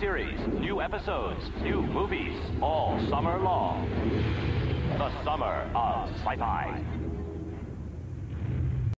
series, new episodes, new movies, all summer long. The Summer of Sci-Fi.